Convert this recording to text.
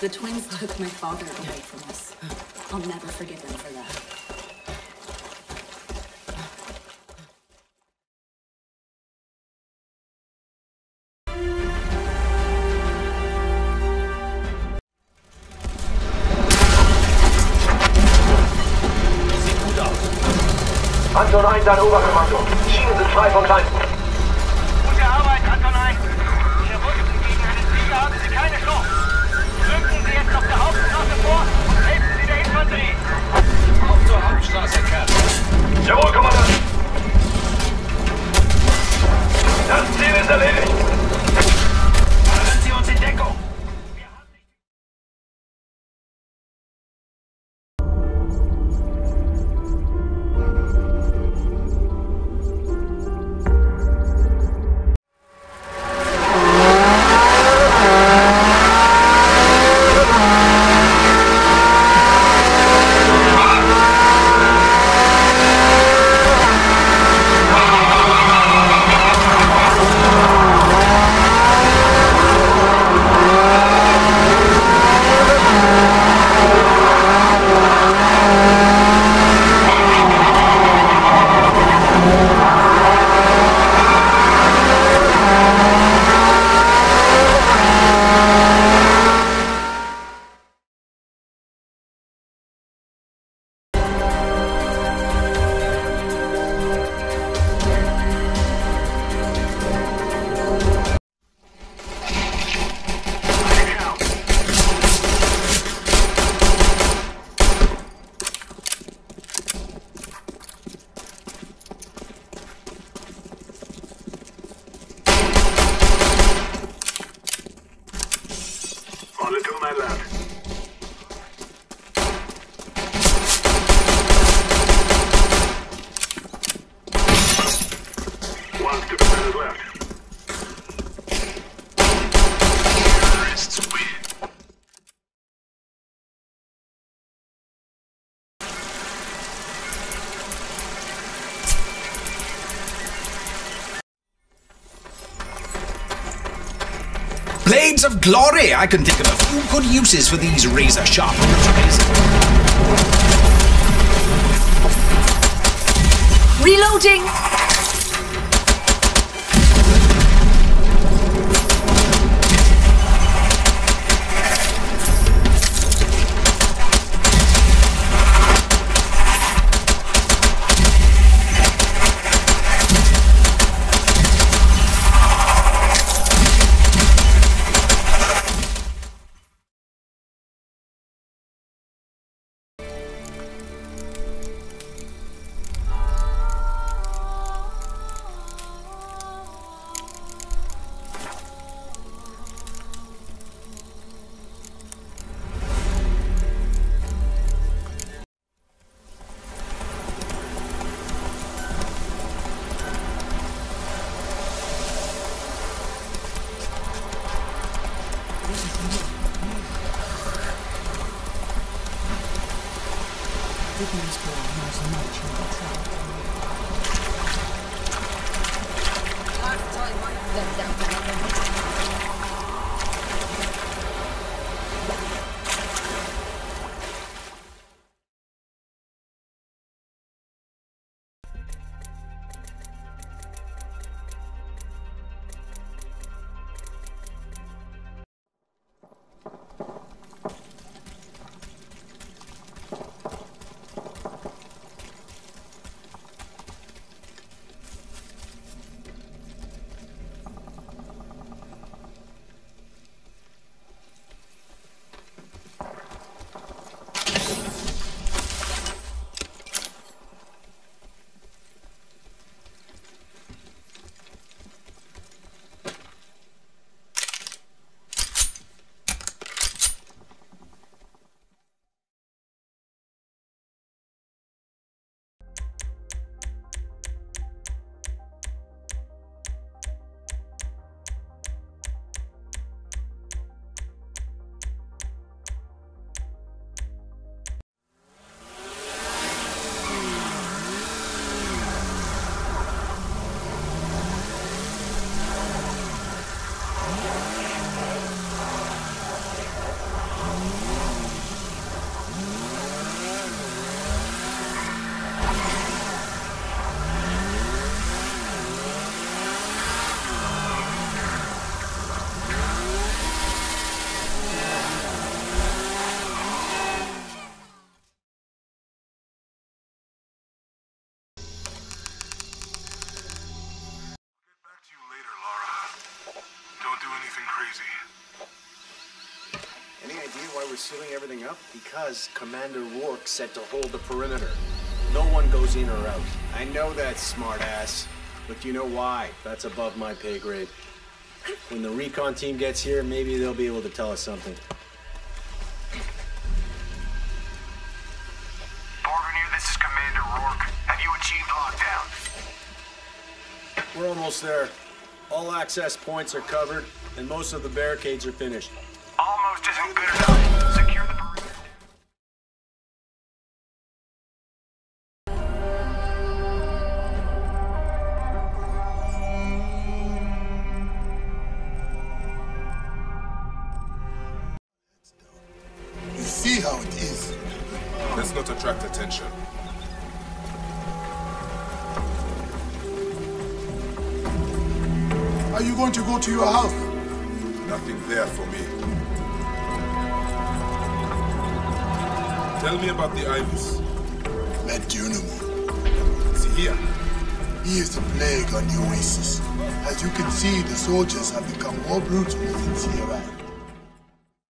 The twins took my father away from us. I'll never forgive them for that. Sieht gut aus. Anton 1 an Oberkommando. Schienen sind frei von Feinden. Gute Arbeit, Anton 1. Corps, rechts in der Infanterie. Blades of glory! I can think of a few good uses for these razor sharp blades. Reloading! Last time I went down to sealing everything up? Because Commander Rourke said to hold the perimeter. No one goes in or out. I know that, smartass. But you know why? That's above my pay grade. When the recon team gets here, maybe they'll be able to tell us something. Borgonier, this is Commander Rourke. Have you achieved lockdown? We're almost there. All access points are covered, and most of the barricades are finished. Almost isn't good enough. Let's not attract attention. Are you going to go to your house? Nothing there for me. Tell me about the Ibis. Medunamun. Is he here? He is the plague on the oasis. As you can see, the soldiers have become more brutal since he arrived.